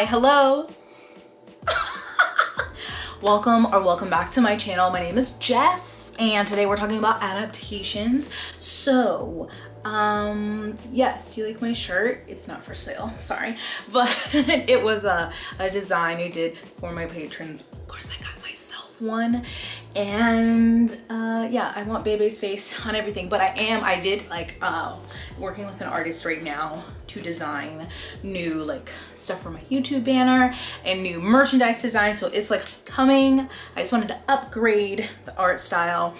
Hi, hello. welcome or welcome back to my channel. My name is Jess and today we're talking about adaptations. So, um, yes, do you like my shirt? It's not for sale, sorry. But it was a, a design I did for my patrons. Of course, I got myself one and uh yeah i want bebe's face on everything but i am i did like uh working with an artist right now to design new like stuff for my youtube banner and new merchandise design so it's like coming. I just wanted to upgrade the art style.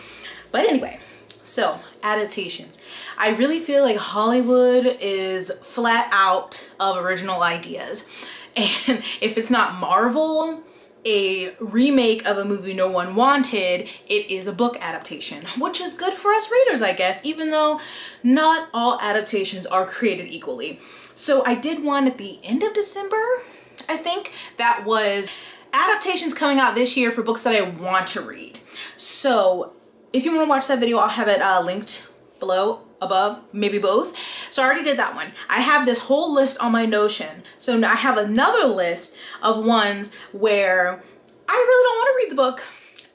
But anyway so adaptations. I really feel like hollywood is flat out of original ideas. And if it's not marvel a remake of a movie no one wanted, it is a book adaptation, which is good for us readers, I guess, even though not all adaptations are created equally. So I did one at the end of December, I think, that was adaptations coming out this year for books that I want to read. So if you want to watch that video, I'll have it uh, linked below above, maybe both. So I already did that one. I have this whole list on my Notion. So I have another list of ones where I really don't want to read the book.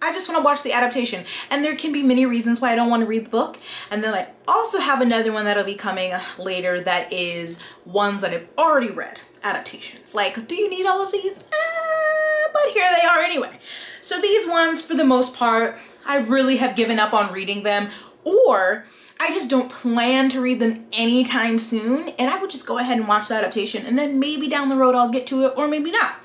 I just want to watch the adaptation. And there can be many reasons why I don't want to read the book. And then I also have another one that'll be coming later that is ones that I've already read, adaptations. Like, do you need all of these? Ah, but here they are anyway. So these ones, for the most part, I really have given up on reading them or I just don't plan to read them anytime soon and I would just go ahead and watch the adaptation and then maybe down the road I'll get to it or maybe not.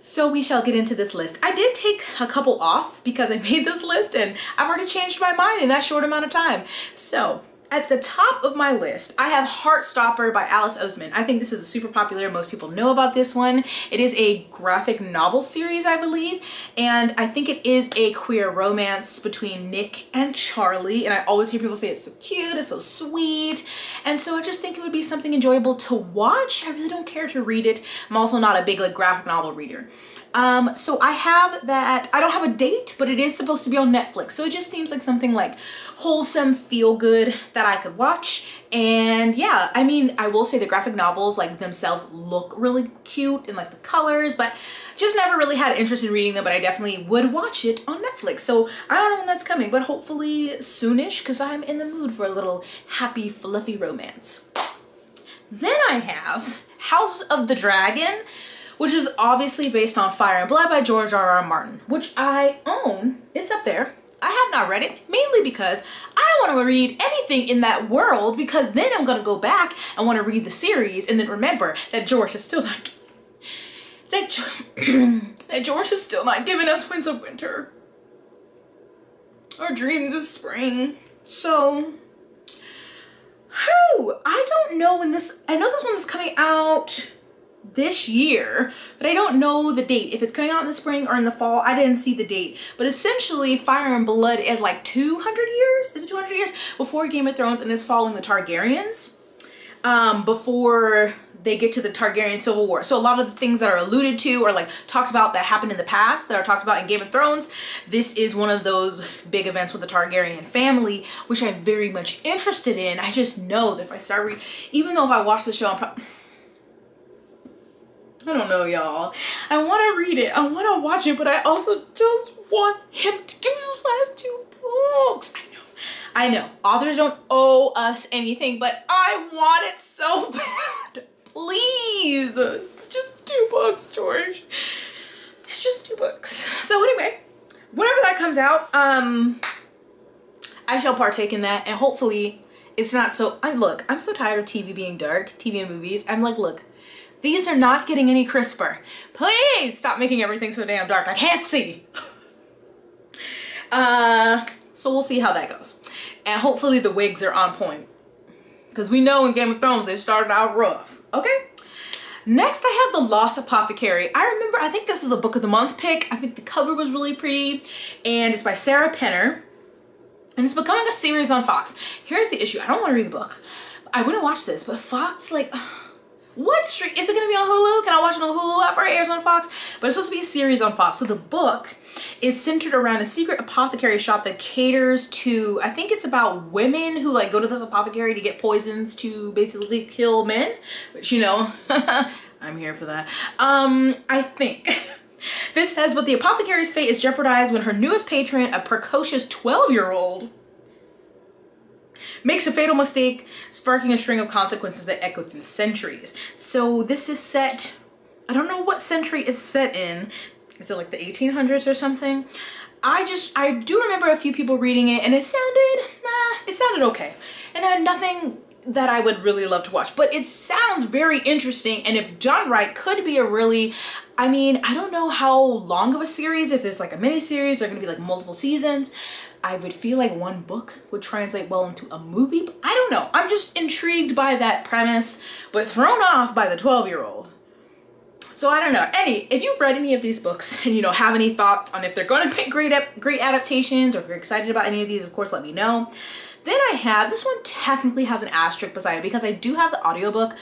So we shall get into this list. I did take a couple off because I made this list and I've already changed my mind in that short amount of time. So at the top of my list, I have Heartstopper by Alice Oseman. I think this is a super popular. Most people know about this one. It is a graphic novel series, I believe, and I think it is a queer romance between Nick and Charlie, and I always hear people say it's so cute, it's so sweet, and so I just think it would be something enjoyable to watch. I really don't care to read it. I'm also not a big like graphic novel reader. Um, so I have that, I don't have a date, but it is supposed to be on Netflix. So it just seems like something like wholesome, feel good that I could watch. And yeah, I mean, I will say the graphic novels like themselves look really cute and like the colors, but just never really had interest in reading them, but I definitely would watch it on Netflix. So I don't know when that's coming, but hopefully soonish because I'm in the mood for a little happy, fluffy romance. Then I have House of the Dragon which is obviously based on Fire and Blood by George R. R. Martin, which I own. It's up there. I have not read it, mainly because I don't want to read anything in that world because then I'm going to go back and want to read the series and then remember that George is still not that, that George is still not giving us Winds of Winter or Dreams of Spring. So, who? I don't know when this, I know this one is coming out this year, but I don't know the date. If it's coming out in the spring or in the fall, I didn't see the date. But essentially, Fire and Blood is like 200 years? Is it 200 years? Before Game of Thrones and is following the Targaryens. Um, before they get to the Targaryen Civil War. So a lot of the things that are alluded to or like talked about that happened in the past that are talked about in Game of Thrones, this is one of those big events with the Targaryen family, which I'm very much interested in. I just know that if I start reading, even though if I watch the show, I'm probably I don't know, y'all. I want to read it. I want to watch it, but I also just want him to give me those last two books. I know. I know. Authors don't owe us anything, but I want it so bad. Please. It's just two books, George. It's just two books. So anyway, whenever that comes out, um, I shall partake in that and hopefully it's not so, I look, I'm so tired of TV being dark, TV and movies. I'm like, look, these are not getting any crisper. Please stop making everything so damn dark. I can't see. Uh, so we'll see how that goes. And hopefully the wigs are on point. Because we know in Game of Thrones they started out rough. Okay? Next, I have The Lost Apothecary. I remember, I think this was a book of the month pick. I think the cover was really pretty. And it's by Sarah Penner. And it's becoming a series on Fox. Here's the issue. I don't want to read the book. I wouldn't watch this, but Fox, like... What stream? Is it to be on Hulu? Can I watch it on Hulu after it airs on Fox? But it's supposed to be a series on Fox. So the book is centered around a secret apothecary shop that caters to, I think it's about women who like go to this apothecary to get poisons to basically kill men, which you know, I'm here for that. Um, I think. this says, but the apothecary's fate is jeopardized when her newest patron, a precocious 12-year-old, makes a fatal mistake, sparking a string of consequences that echo through the centuries. So this is set, I don't know what century it's set in. Is it like the 1800s or something? I just, I do remember a few people reading it and it sounded, nah, it sounded okay. And had nothing that I would really love to watch, but it sounds very interesting. And if John Wright could be a really, I mean, I don't know how long of a series, if it's like a mini series or gonna be like multiple seasons. I would feel like one book would translate well into a movie. But I don't know. I'm just intrigued by that premise, but thrown off by the 12 year old. So I don't know. Any, if you've read any of these books and you know have any thoughts on if they're going to make great great adaptations or if you're excited about any of these, of course, let me know. Then I have, this one technically has an asterisk beside it because I do have the audiobook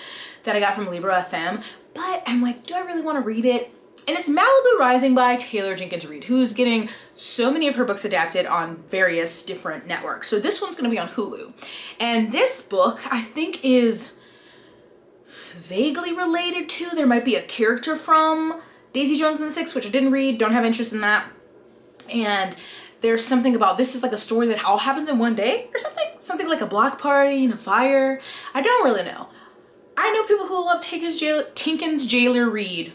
that I got from Libro FM, but I'm like, do I really want to read it? And it's Malibu Rising by Taylor Jenkins Reid, who's getting so many of her books adapted on various different networks. So this one's gonna be on Hulu. And this book, I think is vaguely related to, there might be a character from Daisy Jones and the Six, which I didn't read, don't have interest in that. And there's something about this is like a story that all happens in one day or something something like a block party and a fire i don't really know i know people who love Tinkins, Jail Tinkins Jailor Reid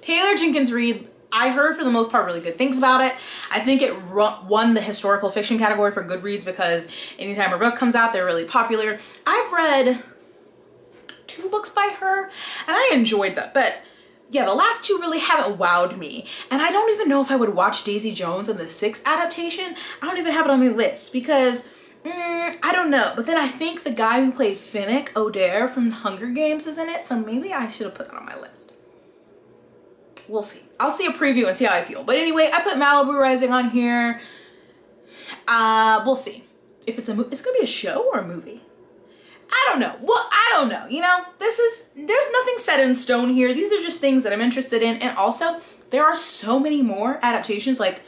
Taylor Jenkins reed I heard for the most part really good things about it. I think it won the historical fiction category for Goodreads because anytime a book comes out, they're really popular. I've read two books by her and I enjoyed them, but yeah, the last two really haven't wowed me. And I don't even know if I would watch Daisy Jones and the Six adaptation. I don't even have it on my list because mm, I don't know. But then I think the guy who played Finnick Odair from Hunger Games is in it. So maybe I should have put it on my list. We'll see. I'll see a preview and see how I feel. But anyway, I put Malibu Rising on here. Uh, we'll see. If it's a movie, it's gonna be a show or a movie. I don't know. Well, I don't know. You know, this is, there's nothing set in stone here. These are just things that I'm interested in. And also, there are so many more adaptations. Like,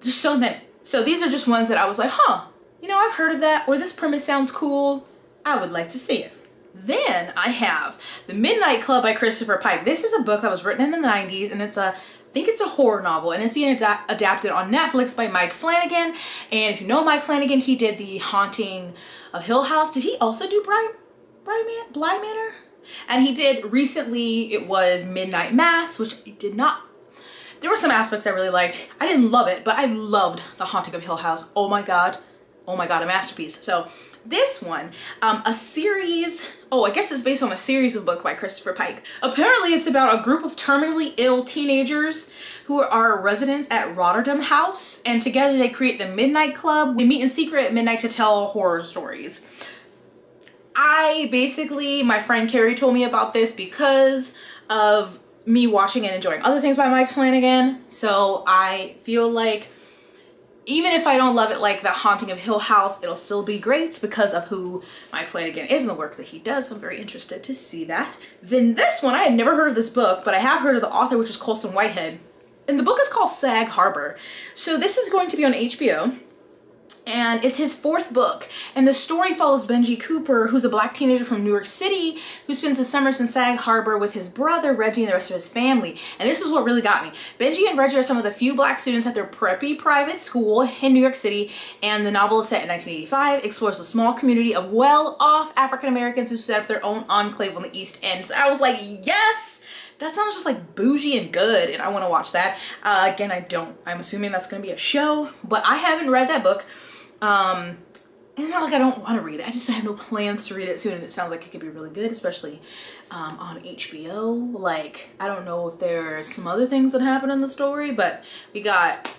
there's so many. So these are just ones that I was like, huh, you know, I've heard of that, or this premise sounds cool. I would like to see it. Then I have The Midnight Club by Christopher Pike. This is a book that was written in the 90s and it's a think it's a horror novel and it's being ad adapted on Netflix by Mike Flanagan. And if you know Mike Flanagan, he did The Haunting of Hill House. Did he also do Bly, Bly, Man Bly Manor? And he did recently, it was Midnight Mass, which I did not there were some aspects I really liked. I didn't love it, but I loved The Haunting of Hill House. Oh my God. Oh my God, a masterpiece. So this one, um, a series, oh, I guess it's based on a series of book by Christopher Pike. Apparently it's about a group of terminally ill teenagers who are residents at Rotterham House and together they create the Midnight Club. We meet in secret at midnight to tell horror stories. I basically, my friend Carrie told me about this because of me watching and enjoying other things by Mike Flanagan. So I feel like even if I don't love it like The Haunting of Hill House, it'll still be great because of who Mike Flanagan is and the work that he does. So I'm very interested to see that. Then this one, I had never heard of this book, but I have heard of the author, which is Colson Whitehead. And the book is called Sag Harbor. So this is going to be on HBO and it's his fourth book. And the story follows Benji Cooper, who's a black teenager from New York City, who spends the summers in Sag Harbor with his brother, Reggie, and the rest of his family. And this is what really got me. Benji and Reggie are some of the few black students at their preppy private school in New York City, and the novel is set in 1985, explores a small community of well-off African-Americans who set up their own enclave on the East End. So I was like, yes! That sounds just like bougie and good and I want to watch that. Uh, again, I don't. I'm assuming that's going to be a show, but I haven't read that book. Um, it's not like I don't want to read it. I just have no plans to read it soon and it sounds like it could be really good, especially um, on HBO. Like, I don't know if there's some other things that happen in the story, but we got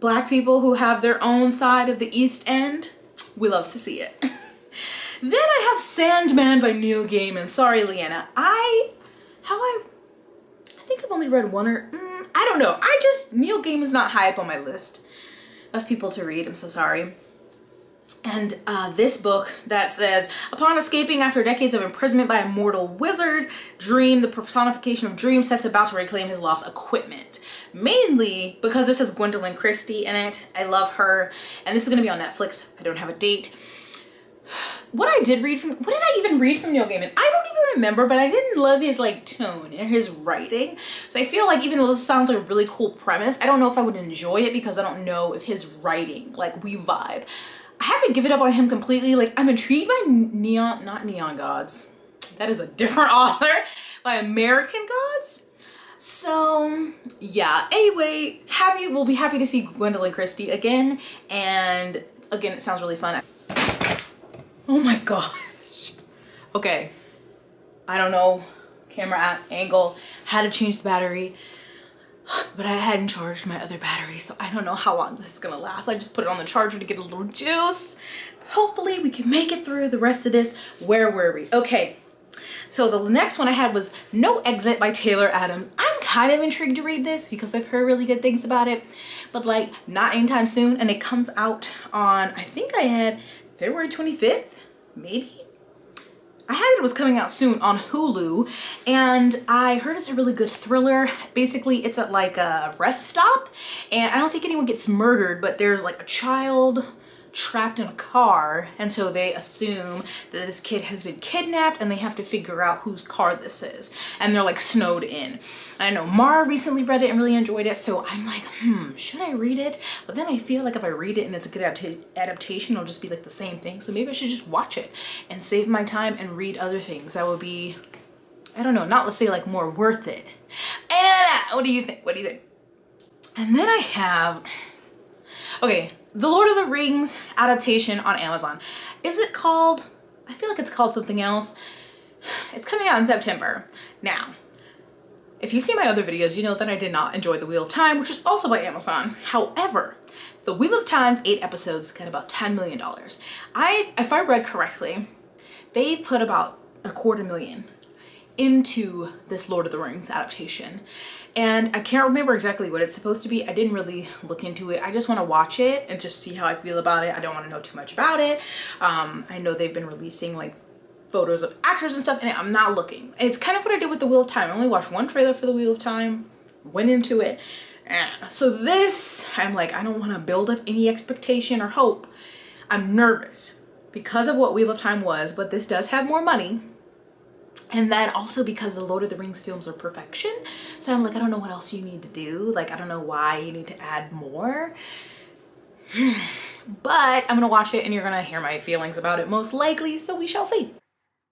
black people who have their own side of the East End. We love to see it. then I have Sandman by Neil Gaiman. Sorry, Leanna. I, how I, I think I've only read one or, mm, I don't know. I just, Neil Gaiman's not high up on my list of people to read. I'm so sorry. And uh, this book that says, upon escaping after decades of imprisonment by a mortal wizard, Dream, the personification of Dream, sets about to reclaim his lost equipment. Mainly because this has Gwendoline Christie in it. I love her. And this is going to be on Netflix. I don't have a date. What I did read from, what did I even read from Neil Gaiman? I don't remember, but I didn't love his like tone and his writing. So I feel like even though this sounds like a really cool premise, I don't know if I would enjoy it because I don't know if his writing, like we vibe. I haven't given up on him completely. Like I'm intrigued by Neon, not Neon Gods. That is a different author by American Gods. So yeah, anyway, happy, we'll be happy to see Gwendoline Christie again. And again, it sounds really fun. Oh my gosh. Okay, I don't know, camera angle, had to change the battery, but I hadn't charged my other battery, so I don't know how long this is gonna last. I just put it on the charger to get a little juice. Hopefully we can make it through the rest of this. Where were we? Okay, so the next one I had was No Exit by Taylor Adams. I'm kind of intrigued to read this because I've heard really good things about it, but like not anytime soon. And it comes out on, I think I had February 25th, maybe? I had it was coming out soon on Hulu and I heard it's a really good thriller. Basically, it's at like a rest stop and I don't think anyone gets murdered, but there's like a child trapped in a car and so they assume that this kid has been kidnapped and they have to figure out whose car this is. And they're like snowed in. I know Mara recently read it and really enjoyed it so I'm like hmm should I read it? But then I feel like if I read it and it's a good adaptation it'll just be like the same thing. So maybe I should just watch it and save my time and read other things that would be I don't know not let's say like more worth it. And what do you think? What do you think? And then I have okay the Lord of the Rings adaptation on Amazon. Is it called, I feel like it's called something else. It's coming out in September. Now, if you see my other videos, you know that I did not enjoy The Wheel of Time, which is also by Amazon. However, The Wheel of Time's eight episodes got about $10 million. I, if I read correctly, they put about a quarter million into this Lord of the Rings adaptation and I can't remember exactly what it's supposed to be. I didn't really look into it. I just want to watch it and just see how I feel about it. I don't want to know too much about it. Um, I know they've been releasing like photos of actors and stuff and I'm not looking. It's kind of what I did with The Wheel of Time. I only watched one trailer for The Wheel of Time, went into it. So this, I'm like, I don't want to build up any expectation or hope. I'm nervous because of what Wheel of Time was, but this does have more money and then also because the Lord of the Rings films are perfection. So I'm like, I don't know what else you need to do. Like, I don't know why you need to add more. but I'm gonna watch it and you're gonna hear my feelings about it most likely, so we shall see.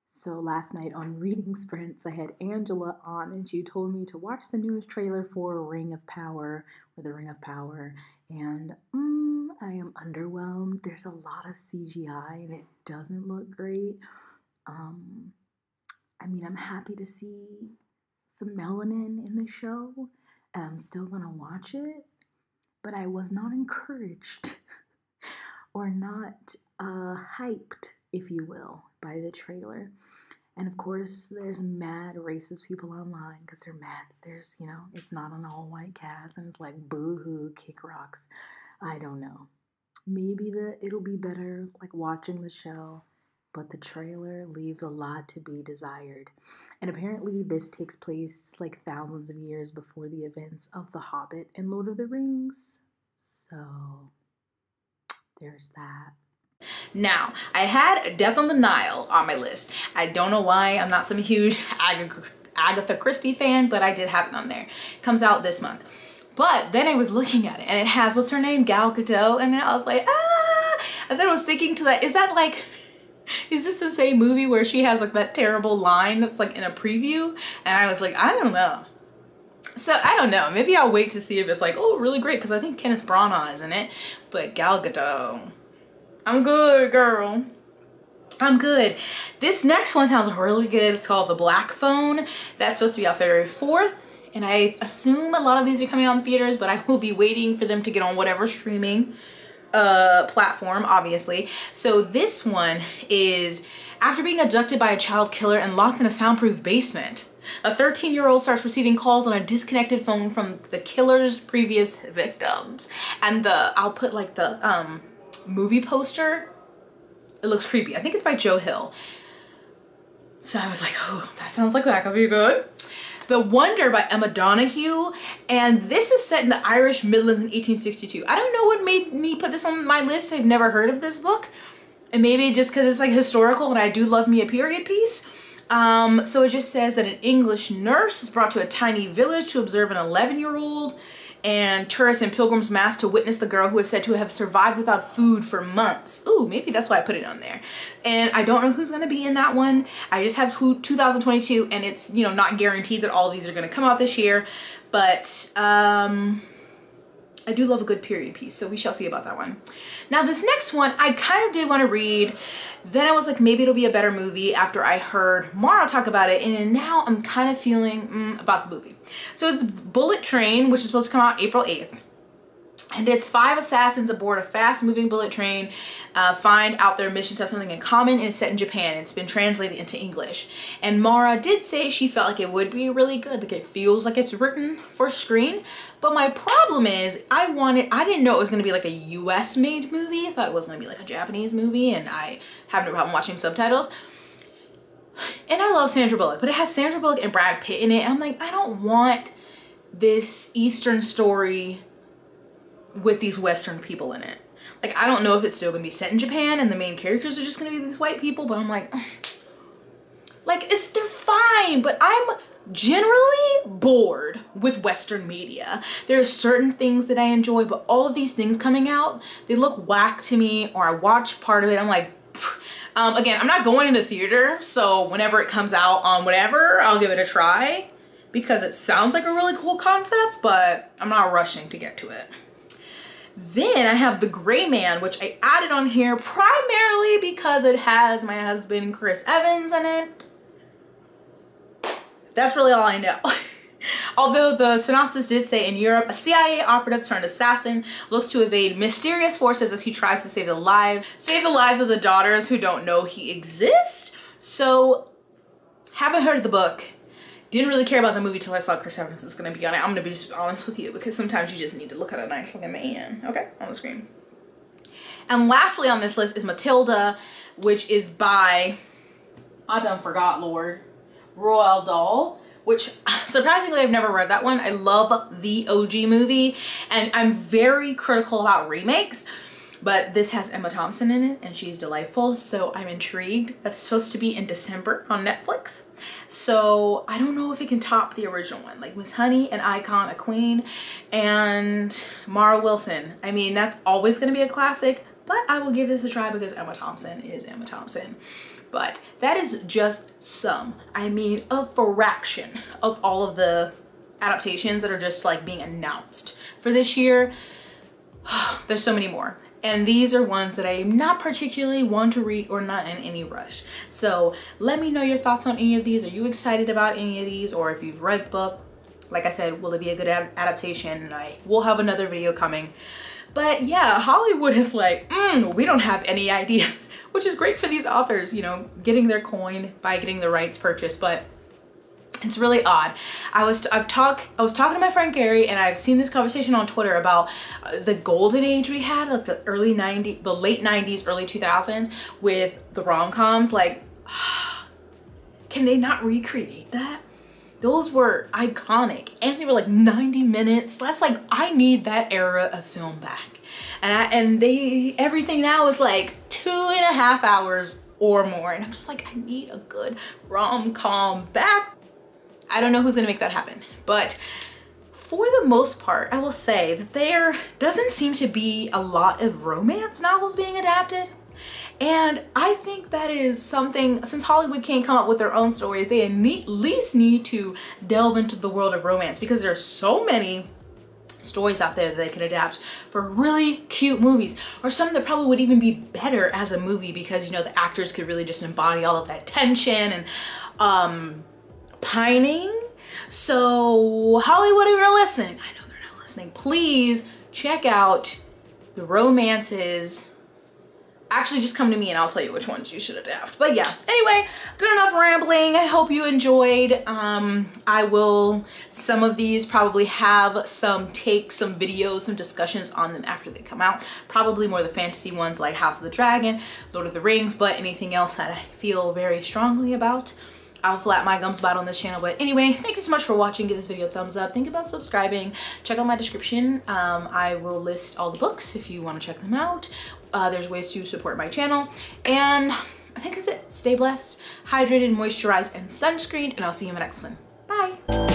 So last night on Reading Sprints, I had Angela on and she told me to watch the newest trailer for Ring of Power, or The Ring of Power, and mm, I am underwhelmed. There's a lot of CGI and it doesn't look great. Um, I mean, I'm happy to see some melanin in the show, and I'm still gonna watch it, but I was not encouraged or not uh, hyped, if you will, by the trailer. And of course, there's mad racist people online because they're mad that there's, you know, it's not an all white cast and it's like boo hoo, kick rocks. I don't know. Maybe the it'll be better like watching the show but the trailer leaves a lot to be desired. And apparently, this takes place like thousands of years before the events of The Hobbit and Lord of the Rings. So, there's that. Now, I had Death on the Nile on my list. I don't know why. I'm not some huge Ag Agatha Christie fan, but I did have it on there. Comes out this month. But then I was looking at it and it has, what's her name? Gal Gadot. And I was like, ah. And then I was thinking to that, is that like is this the same movie where she has like that terrible line that's like in a preview? And I was like, I don't know. So I don't know. Maybe I'll wait to see if it's like, oh, really great because I think Kenneth Branagh is in it. But Gal Gadot, I'm good, girl. I'm good. This next one sounds really good. It's called The Black Phone. That's supposed to be out February 4th. And I assume a lot of these are coming out in theaters, but I will be waiting for them to get on whatever streaming uh, platform, obviously. So this one is after being abducted by a child killer and locked in a soundproof basement. A 13 year old starts receiving calls on a disconnected phone from the killer's previous victims. And the, I'll put like the um, movie poster. It looks creepy. I think it's by Joe Hill. So I was like, oh, that sounds like that could be good. The Wonder by Emma Donoghue. And this is set in the Irish Midlands in 1862. I don't know what made me put this on my list. I've never heard of this book. And maybe just because it's like historical and I do love me a period piece. Um, so it just says that an English nurse is brought to a tiny village to observe an 11 year old and tourists and pilgrims mass to witness the girl who is said to have survived without food for months. Ooh, maybe that's why I put it on there. And I don't know who's gonna be in that one. I just have 2022 and it's, you know, not guaranteed that all these are gonna come out this year, but um, I do love a good period piece, so we shall see about that one. Now this next one, I kind of did want to read. Then I was like, maybe it'll be a better movie after I heard Mara talk about it. And now I'm kind of feeling mm, about the movie. So it's Bullet Train, which is supposed to come out April 8th. And it's five assassins aboard a fast-moving bullet train uh, find out their missions have something in common and it's set in Japan. It's been translated into English. And Mara did say she felt like it would be really good. Like it feels like it's written for screen. But my problem is I wanted, I didn't know it was going to be like a US made movie. I thought it was going to be like a Japanese movie and I have no problem watching subtitles. And I love Sandra Bullock, but it has Sandra Bullock and Brad Pitt in it. I'm like, I don't want this Eastern story with these Western people in it. Like, I don't know if it's still gonna be set in Japan and the main characters are just gonna be these white people, but I'm like, like, it's, they're fine, but I'm generally bored with Western media. There are certain things that I enjoy, but all of these things coming out, they look whack to me, or I watch part of it, I'm like, um, again, I'm not going into theater, so whenever it comes out on whatever, I'll give it a try because it sounds like a really cool concept, but I'm not rushing to get to it. Then I have The Gray Man, which I added on here primarily because it has my husband Chris Evans in it. That's really all I know. Although the synopsis did say in Europe, a CIA operative turned assassin looks to evade mysterious forces as he tries to save the lives, save the lives of the daughters who don't know he exists. So, haven't heard of the book. Didn't really care about the movie till I saw Chris Evans is gonna be on it. I'm gonna be just honest with you because sometimes you just need to look at a nice looking man, okay, on the screen. And lastly on this list is Matilda, which is by, I done forgot, Lord, Roald Dahl which surprisingly I've never read that one. I love the OG movie and I'm very critical about remakes but this has Emma Thompson in it and she's delightful so I'm intrigued. That's supposed to be in December on Netflix. So I don't know if it can top the original one like Miss Honey, an icon, a queen and Mara Wilson. I mean that's always gonna be a classic but I will give this a try because Emma Thompson is Emma Thompson. But that is just some, I mean a fraction of all of the adaptations that are just like being announced for this year. There's so many more and these are ones that I am not particularly one to read or not in any rush. So let me know your thoughts on any of these. Are you excited about any of these or if you've read the book? Like I said, will it be a good ad adaptation? And I will have another video coming. But yeah, Hollywood is like, mm, we don't have any ideas, which is great for these authors, you know, getting their coin by getting the rights purchased. But it's really odd. I was I've talk I was talking to my friend Gary and I've seen this conversation on Twitter about uh, the golden age we had like the early 90s the late 90s early 2000s with the rom-coms like can they not recreate that? Those were iconic and they were like 90 minutes. That's like I need that era of film back. And I, and they everything now is like two and a half hours or more and I'm just like I need a good rom-com back I don't know who's gonna make that happen, but for the most part, I will say that there doesn't seem to be a lot of romance novels being adapted. And I think that is something, since Hollywood can't come up with their own stories, they at least need to delve into the world of romance because there are so many stories out there that they can adapt for really cute movies or some that probably would even be better as a movie because you know the actors could really just embody all of that tension and um pining. So Hollywood, if you're listening, I know they're not listening, please check out the romances actually just come to me and I'll tell you which ones you should adapt. But yeah, anyway, done enough rambling. I hope you enjoyed. Um, I will, some of these probably have some takes, some videos, some discussions on them after they come out. Probably more the fantasy ones like House of the Dragon, Lord of the Rings, but anything else that I feel very strongly about. I'll flat my gums about on this channel. But anyway, thank you so much for watching. Give this video a thumbs up. Think about subscribing. Check out my description. Um, I will list all the books if you want to check them out. Uh, there's ways to support my channel. And I think that's it. Stay blessed, hydrated, moisturized, and sunscreened, and I'll see you in the next one.